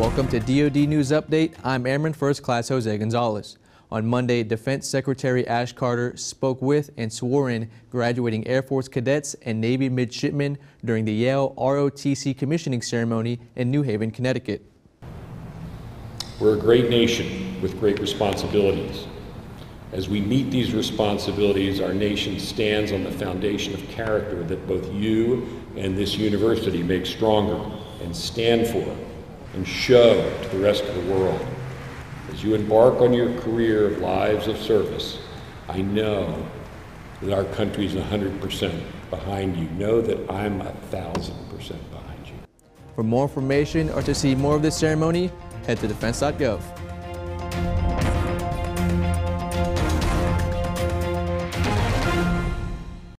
Welcome to DoD News Update. I'm Airman First Class Jose Gonzalez. On Monday, Defense Secretary Ash Carter spoke with and swore in graduating Air Force cadets and Navy midshipmen during the Yale ROTC commissioning ceremony in New Haven, Connecticut. We're a great nation with great responsibilities. As we meet these responsibilities, our nation stands on the foundation of character that both you and this university make stronger and stand for and show to the rest of the world. As you embark on your career of lives of service, I know that our country is 100% behind you. Know that I'm a thousand percent behind you. For more information or to see more of this ceremony, head to defense.gov.